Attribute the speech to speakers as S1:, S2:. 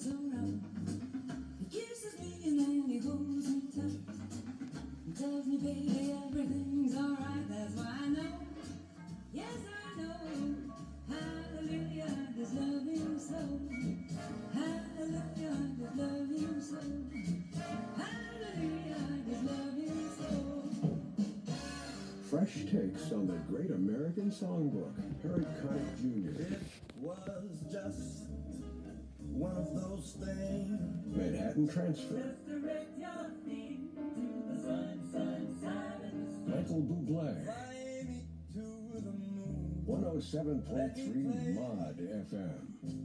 S1: everybody else around. He kisses me and then he holds me tight. He tells me, baby, everything's alright. That's why I know. Yes, I know. Hallelujah, I just love him so. Hallelujah, I just love him so. Hallelujah, I love him so.
S2: Fresh takes on the Great American Songbook. Harry Connick Jr.
S3: It was just one of those things.
S2: Manhattan Transfer.
S1: Direct your feet to the sunshine side of.
S2: Michael Bublé.
S3: Fly to the moon.
S2: 107.3 Mod FM.